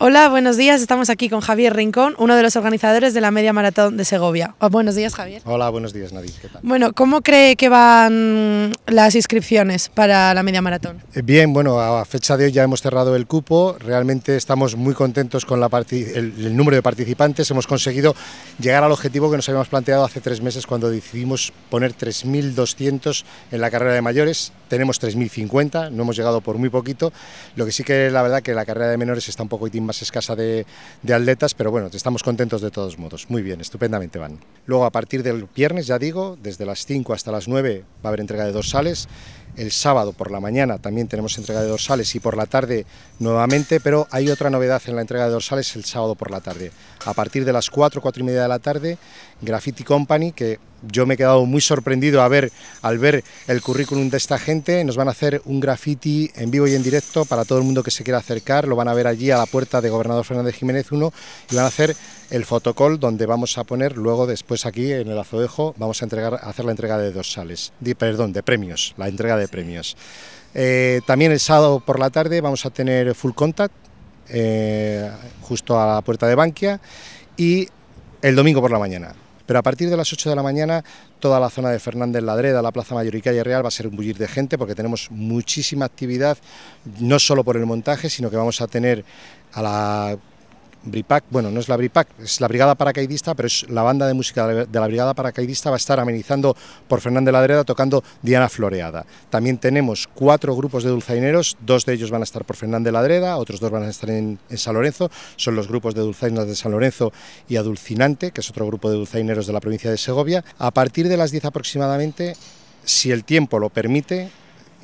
Hola, buenos días. Estamos aquí con Javier Rincón, uno de los organizadores de la Media Maratón de Segovia. Oh, buenos días, Javier. Hola, buenos días, Nadine. ¿Qué tal? Bueno, ¿cómo cree que van las inscripciones para la Media Maratón? Eh, Bien, bueno, a fecha de hoy ya hemos cerrado el cupo. Realmente estamos muy contentos con la el, el número de participantes. Hemos conseguido llegar al objetivo que nos habíamos planteado hace tres meses cuando decidimos poner 3.200 en la carrera de mayores. Tenemos 3.050, no hemos llegado por muy poquito. Lo que sí que la verdad que la carrera de menores está un poquitín más escasa de, de atletas, pero bueno, estamos contentos de todos modos. Muy bien, estupendamente van. Luego a partir del viernes, ya digo, desde las 5 hasta las 9 va a haber entrega de dorsales. El sábado por la mañana también tenemos entrega de dorsales y por la tarde nuevamente, pero hay otra novedad en la entrega de dorsales el sábado por la tarde. A partir de las 4, 4 y media de la tarde, Graffiti Company, que yo me he quedado muy sorprendido a ver, al ver el currículum de esta gente. Nos van a hacer un graffiti en vivo y en directo para todo el mundo que se quiera acercar. Lo van a ver allí a la puerta de Gobernador Fernández Jiménez 1 y van a hacer el fotocall donde vamos a poner luego después aquí en el azodejo vamos a entregar hacer la entrega de dorsales, de, perdón, de premios, la entrega de premios. Eh, también el sábado por la tarde vamos a tener full contact eh, justo a la puerta de Bankia y el domingo por la mañana. Pero a partir de las 8 de la mañana, toda la zona de Fernández Ladreda, la Plaza Mayor y Calle Real va a ser un bullir de gente porque tenemos muchísima actividad, no solo por el montaje, sino que vamos a tener a la Bripac, bueno, no es la Bripac, es la Brigada Paracaidista, pero es la banda de música de la Brigada Paracaidista va a estar amenizando por Fernández Ladreda tocando Diana Floreada. También tenemos cuatro grupos de dulzaineros, dos de ellos van a estar por Fernández Ladreda, otros dos van a estar en, en San Lorenzo, son los grupos de dulzaineros de San Lorenzo y Adulcinante, que es otro grupo de dulzaineros de la provincia de Segovia. A partir de las 10 aproximadamente, si el tiempo lo permite,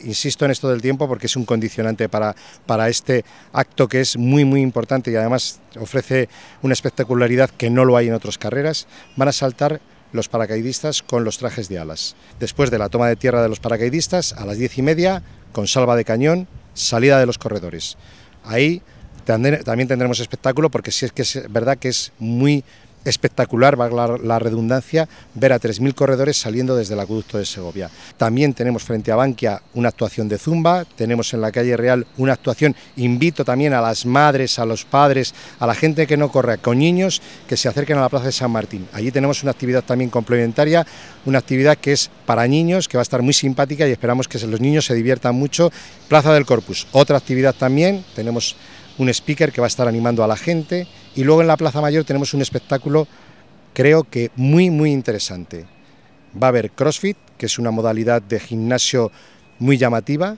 insisto en esto del tiempo porque es un condicionante para, para este acto que es muy muy importante y además ofrece una espectacularidad que no lo hay en otras carreras, van a saltar los paracaidistas con los trajes de alas. Después de la toma de tierra de los paracaidistas, a las diez y media, con salva de cañón, salida de los corredores. Ahí también tendremos espectáculo porque sí es que es verdad que es muy espectacular, va la, la, redundancia, ver a 3.000 corredores saliendo desde el acueducto de Segovia. También tenemos frente a Bankia una actuación de Zumba, tenemos en la calle Real una actuación, invito también a las madres, a los padres, a la gente que no corre con niños, que se acerquen a la Plaza de San Martín. Allí tenemos una actividad también complementaria, una actividad que es para niños, que va a estar muy simpática y esperamos que los niños se diviertan mucho. Plaza del Corpus, otra actividad también, tenemos un speaker que va a estar animando a la gente y luego en la Plaza Mayor tenemos un espectáculo creo que muy muy interesante. Va a haber CrossFit, que es una modalidad de gimnasio muy llamativa,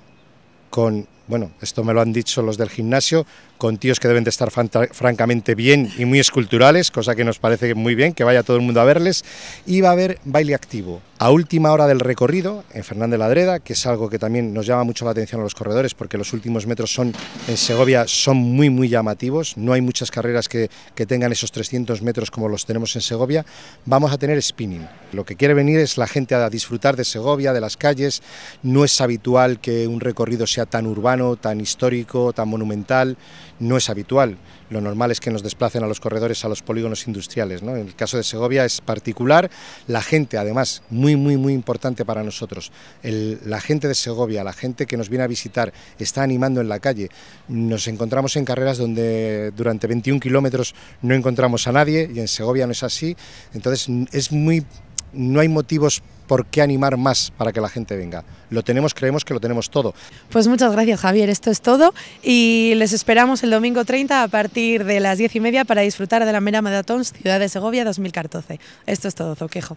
con, bueno, esto me lo han dicho los del gimnasio, con tíos que deben de estar francamente bien y muy esculturales, cosa que nos parece muy bien, que vaya todo el mundo a verles, y va a haber baile activo. A última hora del recorrido, en Fernández Ladreda, que es algo que también nos llama mucho la atención a los corredores, porque los últimos metros son en Segovia son muy, muy llamativos, no hay muchas carreras que, que tengan esos 300 metros como los tenemos en Segovia, vamos a tener spinning. Lo que quiere venir es la gente a disfrutar de Segovia, de las calles, no es habitual que un recorrido sea tan urbano, tan histórico, tan monumental, no es habitual. Lo normal es que nos desplacen a los corredores a los polígonos industriales. ¿no? En el caso de Segovia es particular. La gente, además, muy, muy, muy importante para nosotros. La gente de Segovia, la gente que nos viene a visitar, está animando en la calle. Nos encontramos en carreras donde durante 21 kilómetros no encontramos a nadie y en Segovia no es así. Entonces es muy, no hay motivos por qué animar más para que la gente venga. Lo tenemos, creemos que lo tenemos todo. Pues muchas gracias Javier, esto es todo y les esperamos el domingo 30 a partir de las 10 y media para disfrutar de la Mera Maratón Ciudad de Segovia 2014. Esto es todo, Zoquejo.